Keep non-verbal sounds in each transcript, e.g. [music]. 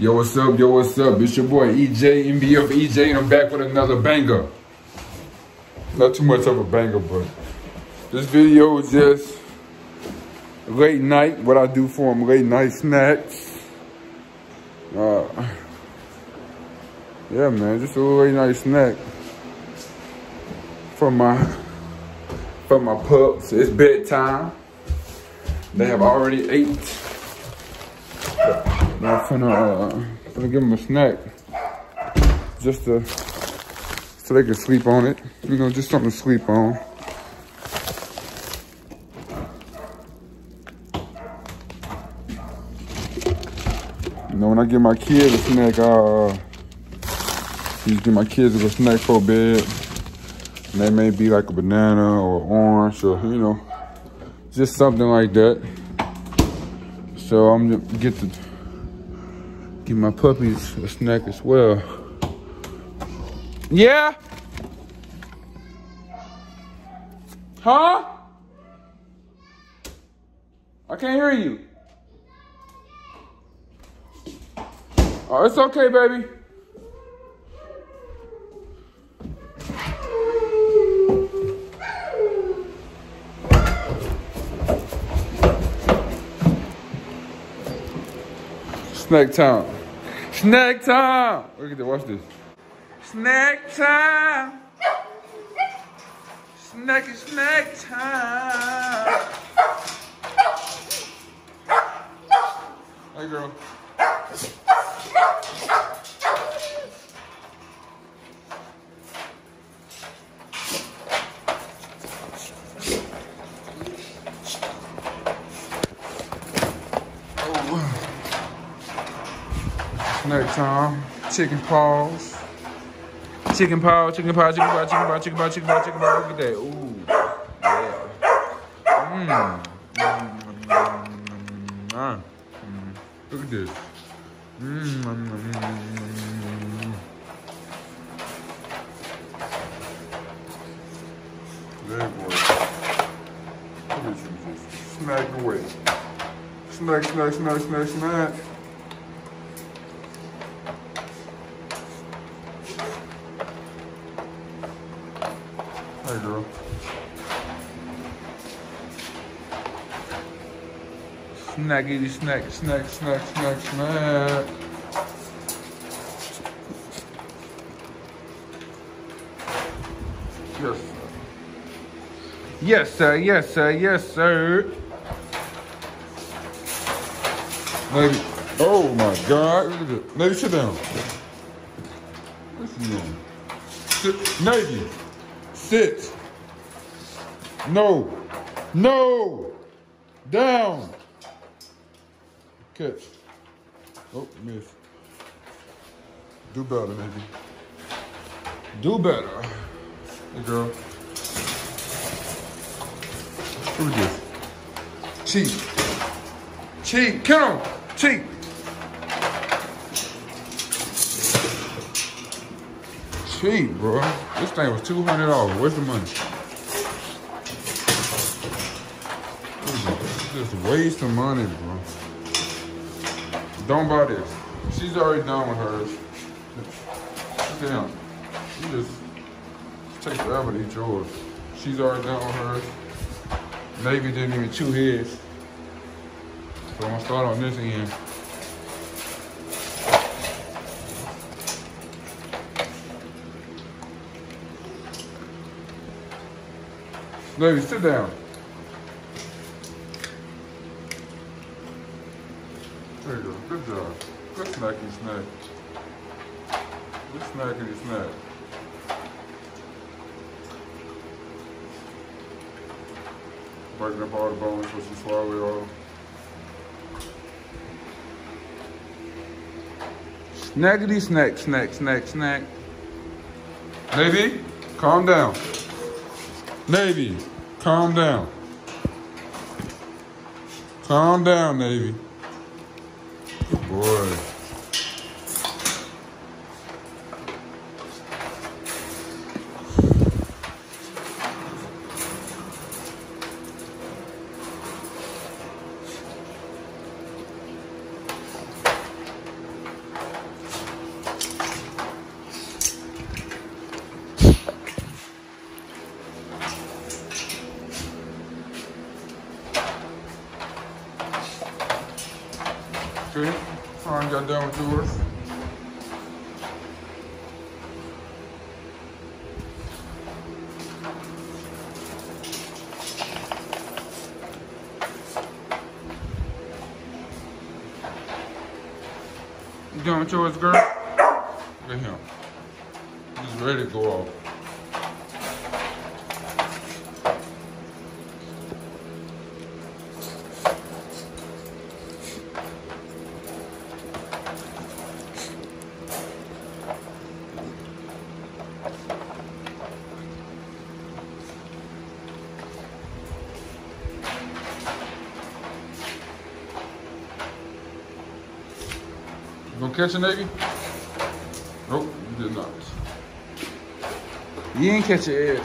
Yo, what's up? Yo, what's up? It's your boy EJ, of EJ, and I'm back with another banger. Not too much of a banger, but this video is just late night, what I do for them, late night snacks. Uh, yeah, man, just a late night snack for my for my pups. It's bedtime. They have already ate. I'm finna, uh, finna give them a snack. Just to, so they can sleep on it. You know, just something to sleep on. You know, when I give my kids a snack, uh, used give my kids a snack for bed. And they may be like a banana or orange or, you know, just something like that. So I'm gonna get the Give my puppies a snack as well. Yeah? Huh? I can't hear you. Oh, it's okay, baby. Snack time. Snack time! Look at this, watch this. Snack time! Snacky snack time! Hey girl. Next time, chicken paws. Chicken paw, chicken paw, chicken paw, chicken paw, chicken paw, chicken paw, chicken paw. Look at that. Ooh. Yeah. Mmm. Mm. Mm. Look at this. Mmm. Mm. There, boy. Look at you just snack away. Snack, snack, snack, snack, snack. Hey, girl. Snackity snack, snack, snack, snack, snack. Yes, sir. Yes, sir. Yes, sir. Yes, sir. Navy. Oh my God! Navy sit down. Navy. Sit. No. No. Down. Catch. Oh, miss. Do better, Navy. Do better. Hey, girl. Look at this. Cheat. Cheat. Kill him. Cheat. cheap, bro. This thing was $200. Where's the money? Just waste of money, bro. Don't buy this. She's already done with hers. Damn. You just take forever to eat yours. She's already done with hers. Navy didn't even chew his. So I'm gonna start on this end. Lady, sit down. There you go. Good job. Good snacky snack. Good snackity snack. Breaking up all the bones so she swallow it all. Snackety snack, snack, snack, snack. Navy, calm down. Navy, calm down. Calm down, Navy. Good boy. Got done with yours. You done with yours, girl? Look at him. He's ready to go off. Gonna catch a nigga? Nope, you did not. You ain't catch it yet.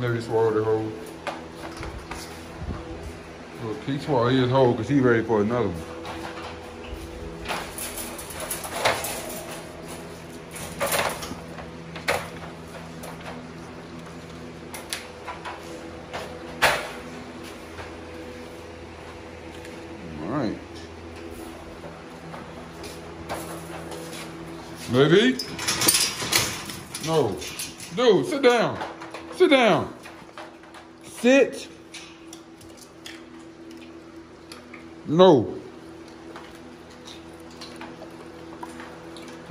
Navy swallowed the hole. Look, he swallowed his hole because he ready for another one. All right. Maybe? No. Dude, sit down. Sit down. Sit. No.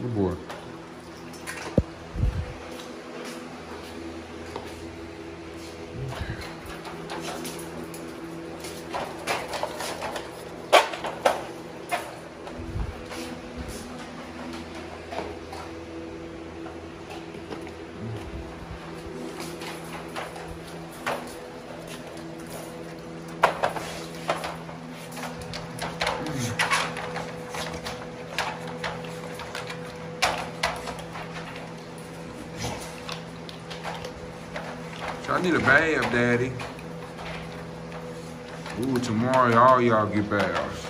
Good boy. I need a bath, Daddy. Ooh, tomorrow all y'all get baths.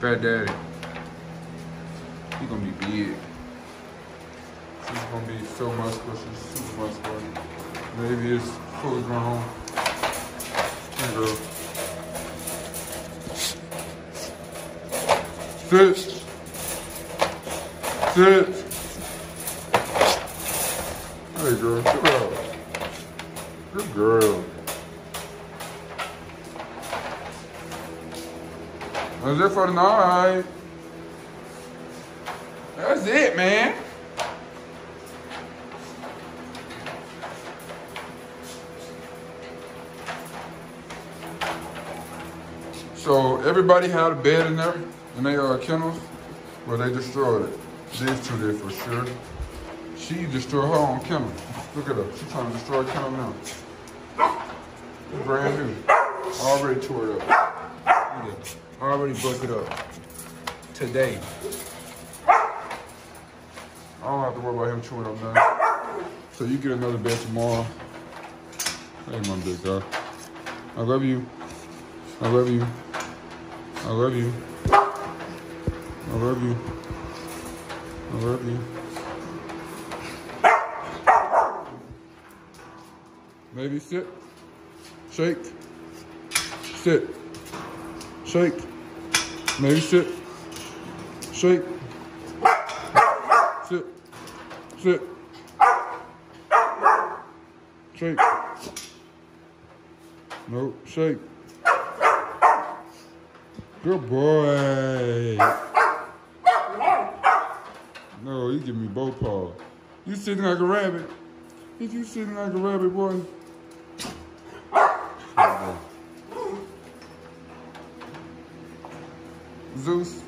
Fat Daddy. He gonna be big. She's gonna be so muscular. She's super muscular. Maybe it's fully grown. Hey, girl. Sit. Sit. Hey, girl. Sit up. Good girl. That's it for the night. That's it, man. So everybody had a bed in there in they are kennels, well they destroyed it. These two did for sure. She destroyed her own kennel. Look at her. She's trying to destroy a kennel now. Brand new. Already tore it up. Already broke it up. Today. I don't have to worry about him chewing up nothing. So you get another bed tomorrow. Hey, my big guy. I love you. I love you. I love you. I love you. I love you. Navy sit. Shake. Sit. Shake. Navy sit. Shake. Sit. Sit. Shake. No, shake. Good boy. No, you give me both paws. You sitting like a rabbit. Is you sitting like a rabbit, boy? Boy. Zeus.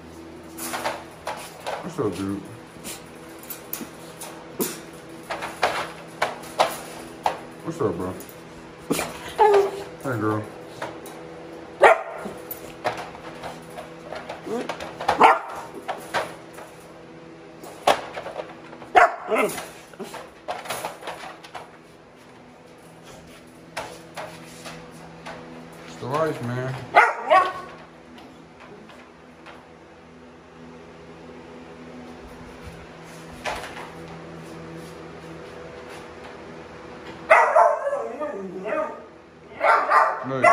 What's up, dude? What's up, bro? Hey, girl. It's the life, man. Look.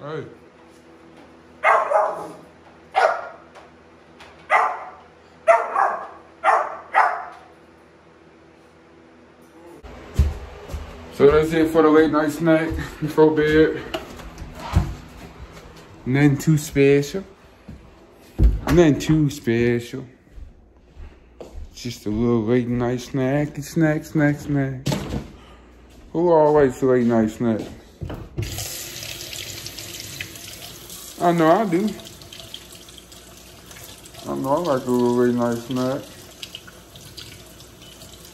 Hey. So that's it for the late night snack [laughs] before bed. Nothing too special. Nothing too special. Just a little late night snack, snack, snack, snack. Who always a late night snack? I know I do. I know I like a little late night snack.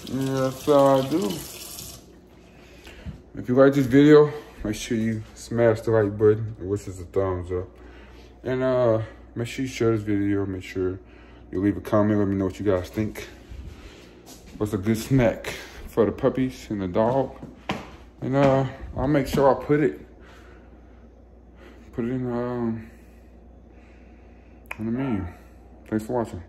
Yeah, so I do. If you like this video, make sure you smash the like button, which is a thumbs up. And uh, make sure you share this video. Make sure you leave a comment. Let me know what you guys think. What's a good snack for the puppies and the dog? And uh, I'll make sure I put it, put it in um, on the menu. Thanks for watching.